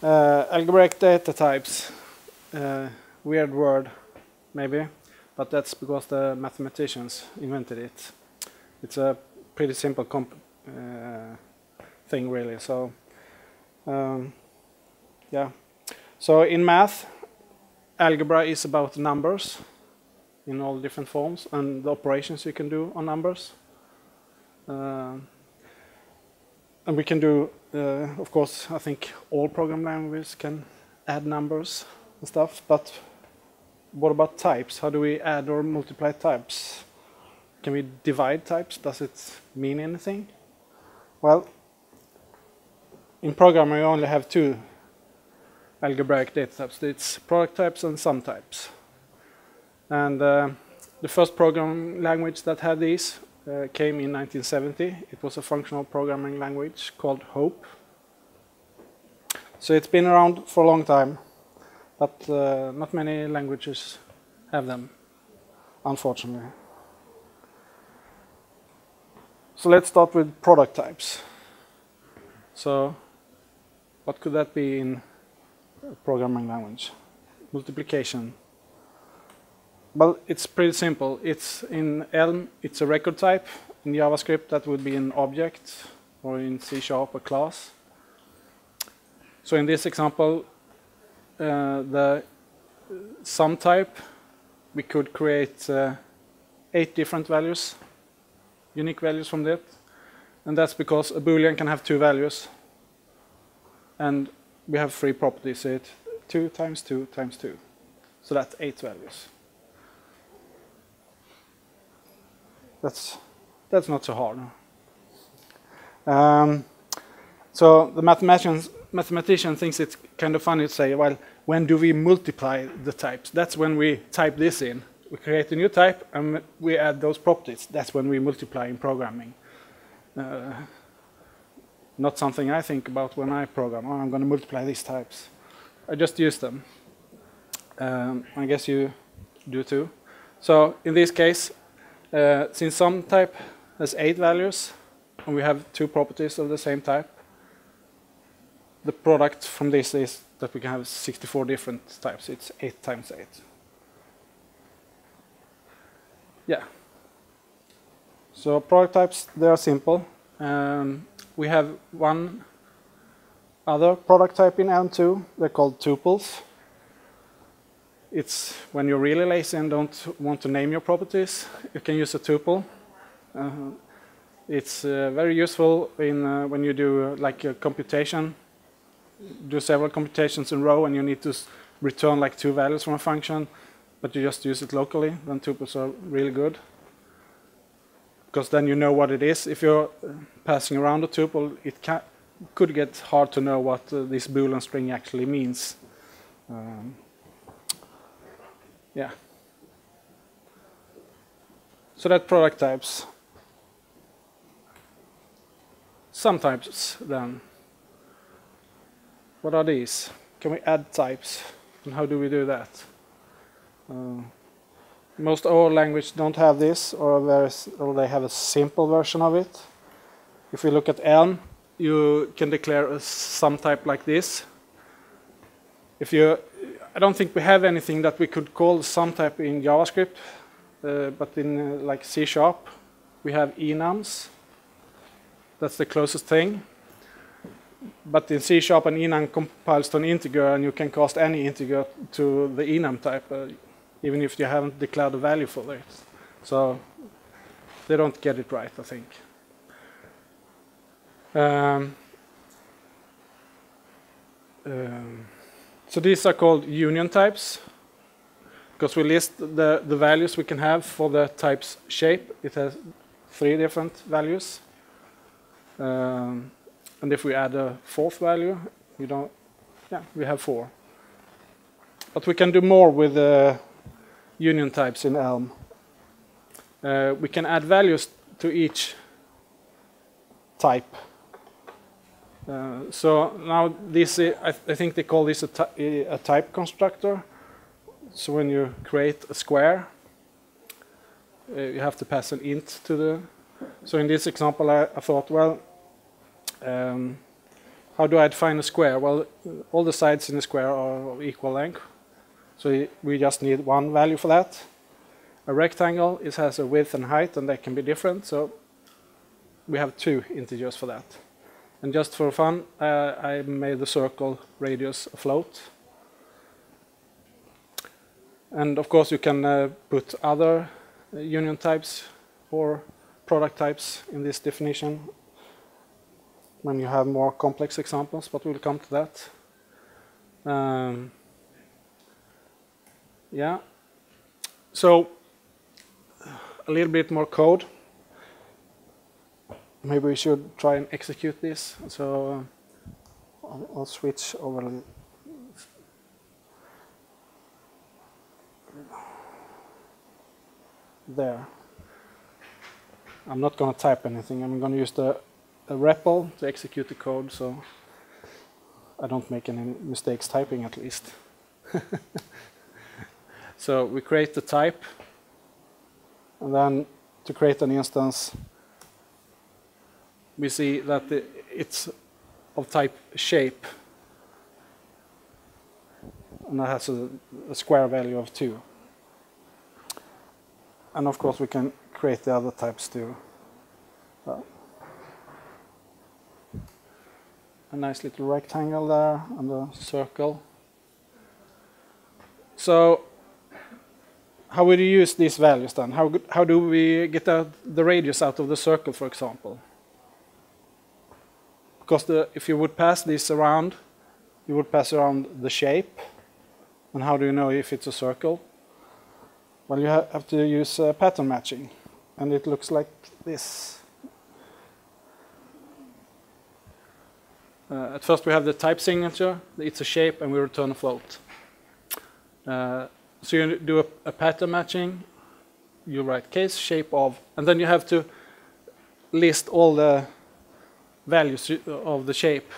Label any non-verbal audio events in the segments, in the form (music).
Uh, algebraic data types. Uh, weird word, maybe, but that's because the mathematicians invented it. It's a pretty simple uh, thing, really. So, um, yeah. So in math, algebra is about numbers in all different forms and the operations you can do on numbers. Uh, and we can do, of course, I think all program languages can add numbers and stuff, but what about types? How do we add or multiply types? Can we divide types? Does it mean anything? Well, in programming we only have two algebraic data types. It's product types and sum types. And uh, the first programming language that had these uh, came in 1970. It was a functional programming language called Hope. So it's been around for a long time, but uh, not many languages have them, unfortunately. So let's start with product types. So what could that be in programming language. Multiplication. Well, it's pretty simple. It's in Elm, it's a record type. In JavaScript, that would be an object, or in C Sharp, a class. So in this example, uh, the sum type, we could create uh, eight different values, unique values from that. And that's because a Boolean can have two values. And we have three properties. So it 2 times 2 times 2. So that's 8 values. That's, that's not so hard. Um, so the mathematician, mathematician thinks it's kind of funny to say, well, when do we multiply the types? That's when we type this in. We create a new type and we add those properties. That's when we multiply in programming. Uh, not something I think about when I program. Oh, I'm going to multiply these types. I just use them. Um, I guess you do too. So in this case, uh, since some type has eight values, and we have two properties of the same type, the product from this is that we can have 64 different types. It's 8 times 8. Yeah. So product types, they are simple. Um, we have one other product type in Elm too. They're called tuples. It's when you're really lazy and don't want to name your properties, you can use a tuple. Uh, it's uh, very useful in uh, when you do uh, like a computation, do several computations in row, and you need to return like two values from a function, but you just use it locally. Then tuples are really good because then you know what it is. If you're uh, passing around a tuple, it could get hard to know what uh, this Boolean string actually means. Um, yeah. So that product types. Sum types then. What are these? Can we add types? And how do we do that? Uh, most all languages don't have this, or, very, or they have a simple version of it. If we look at Elm, you can declare a sum type like this. If you, I don't think we have anything that we could call sum type in JavaScript, uh, but in uh, like C Sharp, we have enums. That's the closest thing. But in C Sharp, an enum compiles to an integer, and you can cast any integer to the enum type. Uh, even if you haven't declared a value for it. So they don't get it right, I think. Um, um, so these are called union types because we list the, the values we can have for the type's shape. It has three different values. Um, and if we add a fourth value, we don't, yeah, we have four. But we can do more with the union types in Elm. Uh, we can add values to each type. Uh, so now this, I, th I, think they call this a, a, type constructor. So when you create a square, uh, you have to pass an int to the. So in this example, I, I thought, well, um, how do I define a square? Well, all the sides in the square are of equal length. So we just need one value for that. A rectangle it has a width and height, and they can be different. So we have two integers for that. And just for fun, uh, I made the circle radius float. And of course, you can uh, put other uh, union types or product types in this definition when you have more complex examples, but we'll come to that. Um, yeah. So a little bit more code. Maybe we should try and execute this. So I'll, I'll switch over. There. I'm not going to type anything. I'm going to use the a REPL to execute the code, so I don't make any mistakes typing at least. (laughs) so we create the type, and then to create an instance, we see that it's of type shape, and that has a, a square value of 2. And of course we can create the other types too. A nice little rectangle there and a circle. So how would you use these values then? How, how do we get the, the radius out of the circle, for example? Because the, if you would pass this around, you would pass around the shape. And how do you know if it's a circle? Well, you have to use uh, pattern matching. And it looks like this. Uh, at first we have the type signature, it's a shape, and we return a float. Uh, so you do a, a, pattern matching, you write case shape of, and then you have to list all the values of the shape.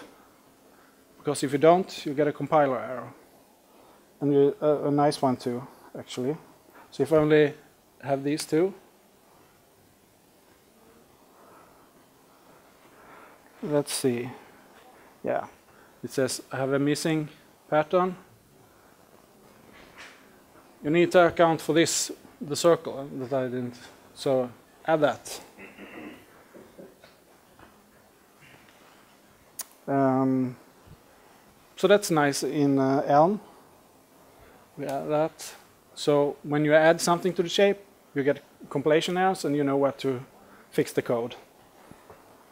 Because if you don't, you get a compiler error. And you, uh, a nice one too, actually. So if I only have these two, let's see yeah, it says I have a missing pattern. You need to account for this, the circle that I didn't. So add that. Um, so that's nice in uh, Elm. We add that. So when you add something to the shape, you get compilation errors and you know where to fix the code.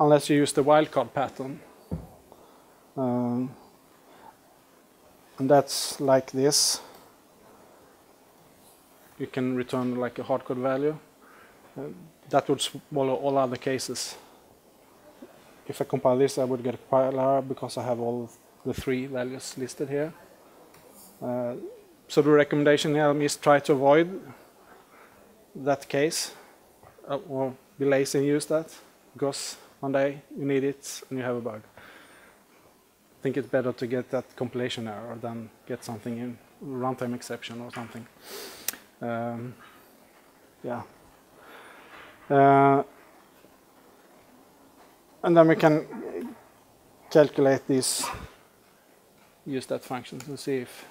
Unless you use the wildcard pattern. Um, and that's like this. You can return like a hardcode value. Uh, that would swallow all other cases. If I compile this, I would get a compiler because I have all the three values listed here. Uh, so the recommendation here is try to avoid that case uh, or be lazy and use that because one day you need it and you have a bug. I think it's better to get that compilation error than get something in runtime exception or something. Um, yeah. Uh, and then we can calculate this, use that function to see if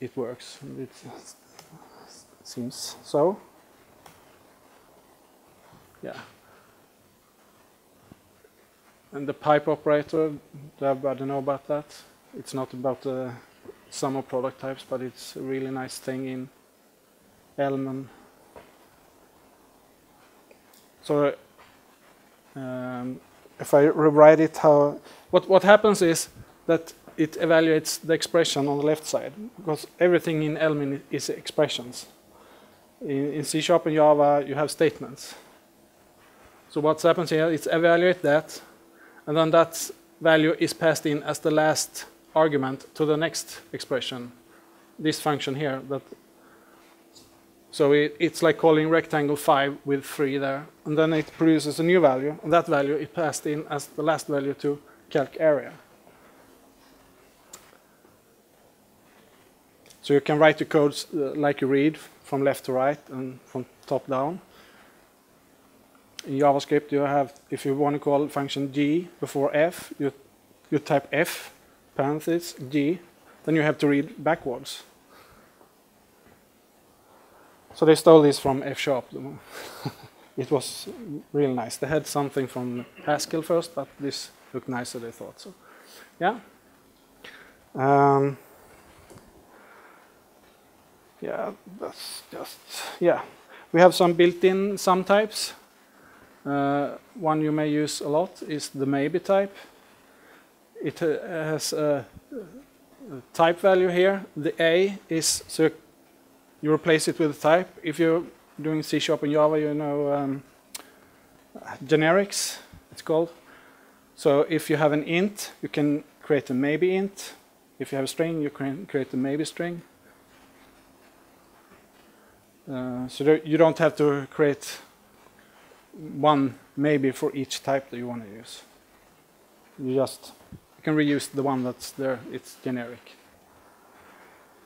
it works. It seems so. Yeah. And the pipe operator, I do everybody know about that? It's not about the sum of product types, but it's a really nice thing in Elm. So um, if I rewrite it, how what what happens is that it evaluates the expression on the left side because everything in Elm is expressions. In, in C Sharp and Java, you have statements. So what happens here is evaluate that and then that value is passed in as the last argument to the next expression, this function here. That so it, it's like calling rectangle 5 with 3 there, and then it produces a new value, and that value is passed in as the last value to calc area. So you can write the codes uh, like you read, from left to right and from top down. in JavaScript, you have, if you want to call function g before f, you, you type f, parentheses, g, then you have to read backwards. So they stole this from F Sharp. (laughs) it was real nice. They had something from Haskell first, but this looked nicer, they thought. So, yeah. Um, yeah, that's just, yeah. We have some built-in sum types. Uh, one you may use a lot is the maybe type. It uh, has a, a, type value here. The A is, so you replace it with a type. If you're doing C Sharp and Java, you know um, generics, it's called. So if you have an int, you can create a maybe int. If you have a string, you can create a maybe string. Uh, so there, you don't have to create one maybe for each type that you want to use. You just you can reuse the one that's there. It's generic.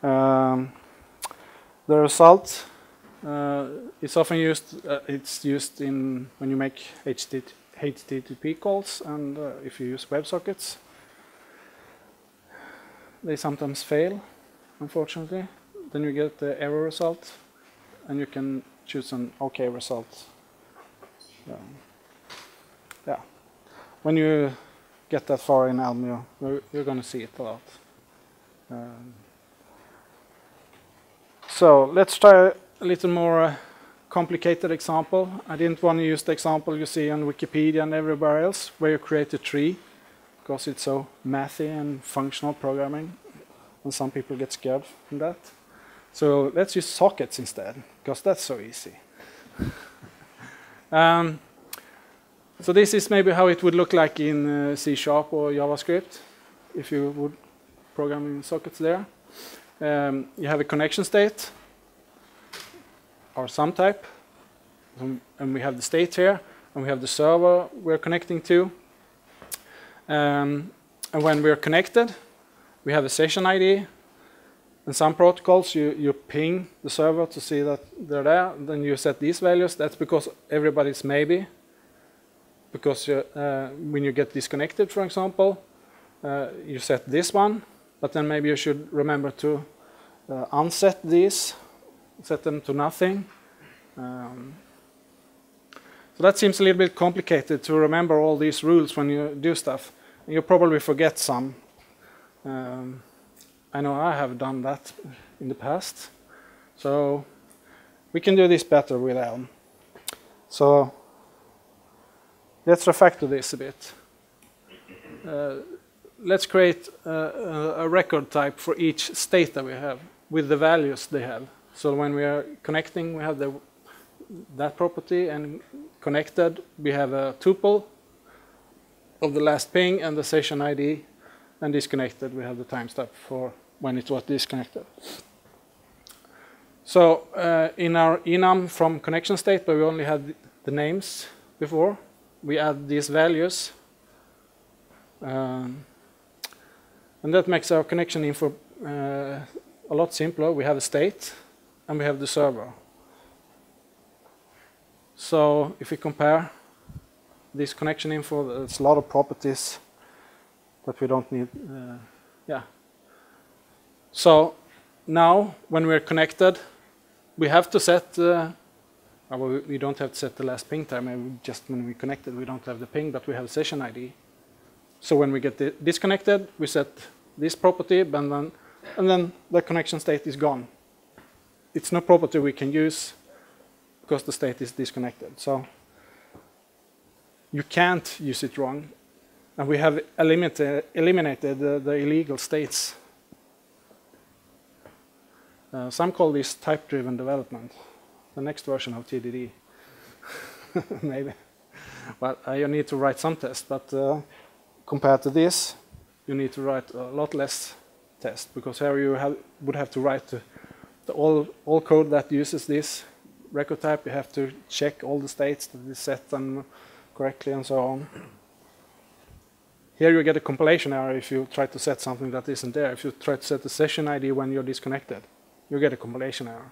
Um, the result uh, is often used. Uh, it's used in when you make HTTP calls and uh, if you use WebSockets. They sometimes fail, unfortunately. Then you get the error result and you can choose an OK result. Um, yeah. When you get that far in Elm, you're, you're going to see it a lot. Um, so let's try a little more uh, complicated example. I didn't want to use the example you see on Wikipedia and everywhere else, where you create a tree, because it's so mathy and functional programming, and some people get scared from that. So let's use sockets instead, because that's so easy. (laughs) um, so this is maybe how it would look like in uh, C Sharp or JavaScript, if you would program in sockets there. Um, you have a connection state, or some type, and we have the state here, and we have the server we're connecting to. Um, and when we're connected, we have a session ID, in some protocols, you, you ping the server to see that they're there. Then you set these values. That's because everybody's maybe. Because uh, when you get disconnected, for example, uh, you set this one. But then maybe you should remember to uh, unset these, set them to nothing. Um, so that seems a little bit complicated to remember all these rules when you do stuff. You probably forget some. Um, I know I have done that in the past. So we can do this better with Elm. So let's refactor this a bit. Uh, let's create a, a, record type for each state that we have with the values they have. So when we are connecting, we have the, that property, and connected, we have a tuple of the last ping and the session ID, and disconnected, we have the timestamp for when it was disconnected. So uh, in our enum from connection state, where we only had the names before, we add these values. Um, and that makes our connection info uh, a lot simpler. We have a state and we have the server. So if we compare this connection info, there's a lot of properties that we don't need. Uh, yeah, so now when we're connected, we have to set, uh, well, we don't have to set the last ping time, just when we connected we don't have the ping, but we have a session ID. So when we get disconnected, we set this property, and then, and then the connection state is gone. It's no property we can use because the state is disconnected. So you can't use it wrong. And we have eliminated, eliminated the, the illegal states uh, some call this type-driven development, the next version of TDD, (laughs) maybe. But uh, you need to write some tests, but uh, compared to this, you need to write a lot less tests, because here you have, would have to write the, the all, all code that uses this record type, you have to check all the states that is set them correctly and so on. Here you get a compilation error if you try to set something that isn't there, if you try to set the session ID when you're disconnected you get a compilation error.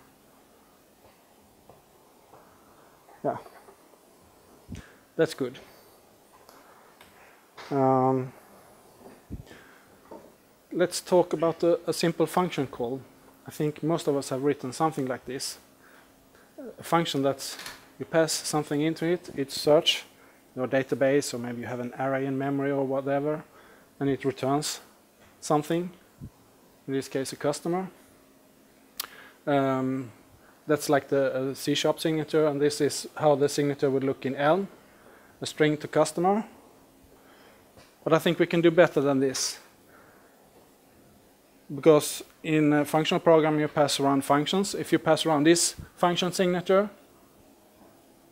Yeah. That's good. Um, let's talk about a, a, simple function call. I think most of us have written something like this. A function that you pass something into it, it search your database, or maybe you have an array in memory or whatever, and it returns something, in this case a customer. Um, that's like the uh, C-sharp signature, and this is how the signature would look in Elm, a string to customer. But I think we can do better than this. Because in a functional programming you pass around functions. If you pass around this function signature,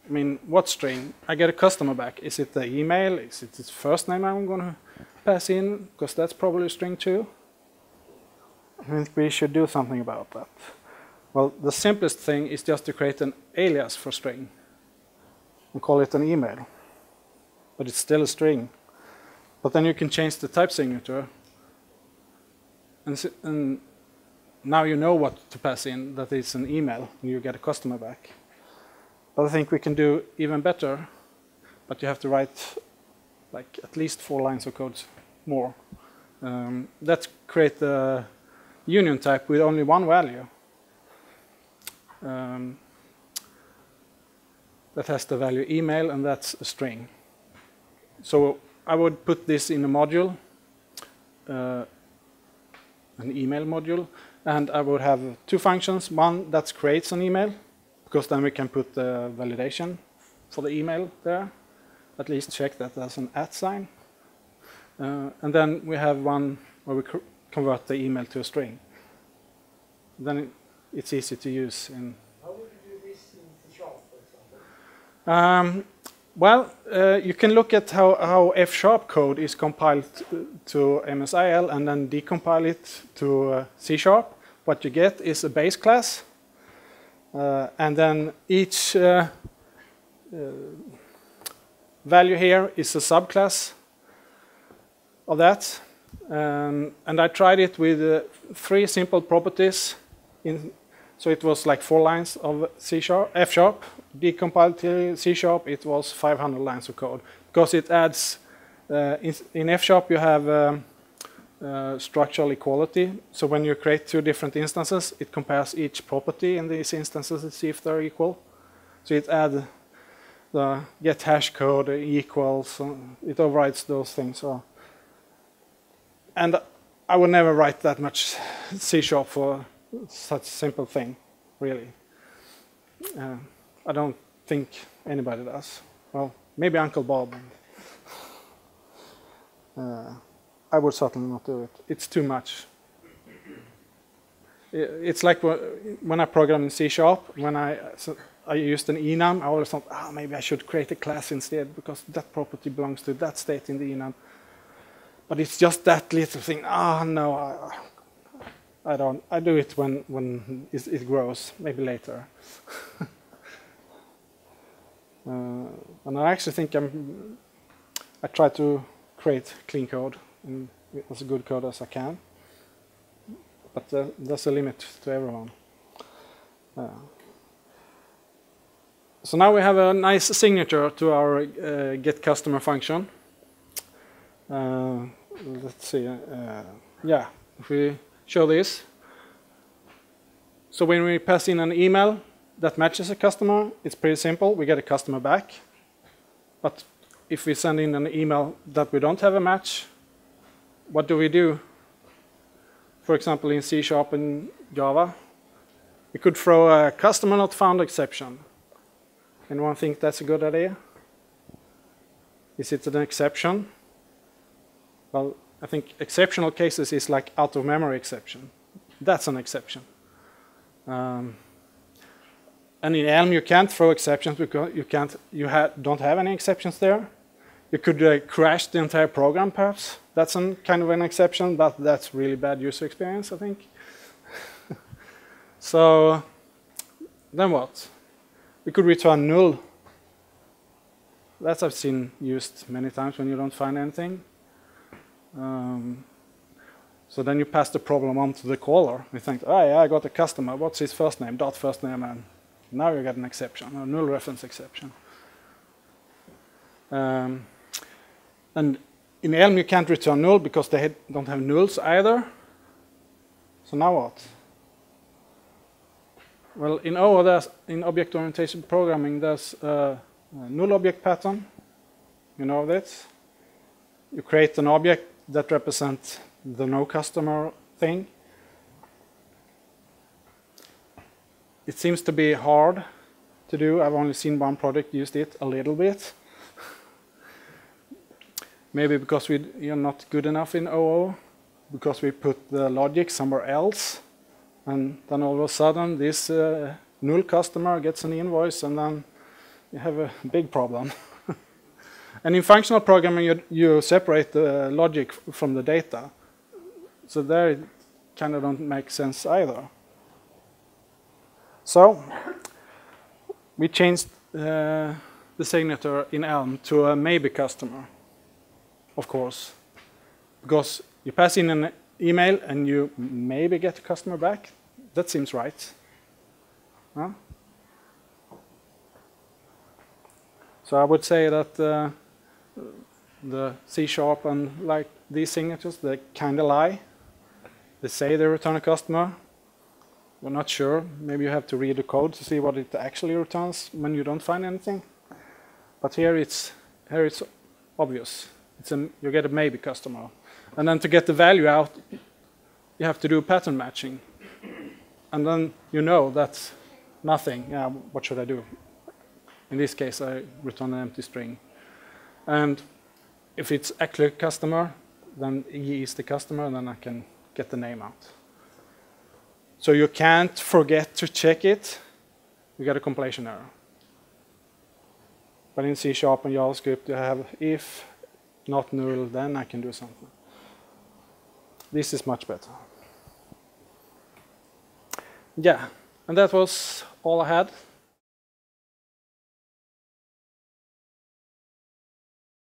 I mean, what string? I get a customer back. Is it the email? Is it his first name I'm going to pass in? Because that's probably a string too. I think we should do something about that. Well, the simplest thing is just to create an alias for string and call it an email. But it's still a string. But then you can change the type signature. And, and now you know what to pass in, that it's an email, and you get a customer back. But I think we can do even better, but you have to write like at least four lines of code more. Um, let's create the union type with only one value. Um, that has the value email, and that's a string. So I would put this in a module, uh, an email module, and I would have two functions. One that creates an email, because then we can put the validation for the email there. At least check that there's an at sign. Uh, and then we have one where we convert the email to a string. Then it, it's easy to use in. How would you do this in C sharp, for example? Um, well, uh, you can look at how, how F-sharp code is compiled to MSIL and then decompile it to uh, C-sharp. What you get is a base class, uh, and then each uh, uh, value here is a subclass of that. Um, and I tried it with uh, three simple properties. In, so it was like four lines of C sharp, F sharp, decompiled to C sharp, it was 500 lines of code because it adds uh, in, in, F sharp you have um, uh, structural equality. So when you create two different instances, it compares each property in these instances to see if they're equal. So it adds the get hash code equals, uh, it overrides those things. So. And I would never write that much C sharp for such simple thing, really. Uh, I don't think anybody does. Well, maybe Uncle Bob. Uh, I would certainly not do it. It's too much. It's like when I program in C Sharp, when I, so I used an enum, I always thought, oh, maybe I should create a class instead because that property belongs to that state in the enum. But it's just that little thing. Ah, oh, no, I, I, don't. I do it when, when it grows, maybe later. (laughs) Uh, and I actually think I'm, I try to create clean code and as good code as I can. But uh, there's a limit to everyone. Uh, so now we have a nice signature to our uh, get customer function. Uh, let's see. Uh, yeah, if we show this. So when we pass in an email, that matches a customer, it's pretty simple. We get a customer back. But if we send in an email that we don't have a match, what do we do? For example, in C Sharp and Java, we could throw a customer not found exception. Anyone think that's a good idea? Is it an exception? Well, I think exceptional cases is like out of memory exception. That's an exception. Um, and in Elm, you can't throw exceptions because you can't, you ha don't have any exceptions there. You could uh, crash the entire program, perhaps. That's some kind of an exception, but that's really bad user experience, I think. (laughs) so then what? We could return null. That I've seen used many times when you don't find anything. Um, so then you pass the problem on to the caller. You think, oh yeah, I got a customer. What's his first name? Dot first name and now you get an exception, a null reference exception. Um, and in Elm you can't return null because they don't have nulls either. So now what? Well, in OO, there's, in object orientation programming, there's a, a null object pattern. You know that. You create an object that represents the no customer thing. It seems to be hard to do. I've only seen one project used it a little bit. (laughs) Maybe because we are not good enough in OO, because we put the logic somewhere else, and then all of a sudden this uh, null customer gets an invoice, and then you have a big problem. (laughs) and in functional programming, you, you separate the logic from the data, so there it kind of don't make sense either. So we changed uh, the signature in Elm to a maybe customer, of course, because you pass in an email and you maybe get a customer back. That seems right. Huh? So I would say that uh, the C sharp and like these signatures, they kind of lie. They say they return a customer, we're not sure. Maybe you have to read the code to see what it actually returns when you don't find anything. But here it's here it's obvious. It's a, you get a maybe customer, and then to get the value out, you have to do pattern matching, and then you know that's nothing. Yeah, what should I do? In this case, I return an empty string, and if it's actually a customer, then E is the customer, and then I can get the name out. So you can't forget to check it. You get a compilation error. But in C Sharp and JavaScript, you have if not null, then I can do something. This is much better. Yeah, and that was all I had.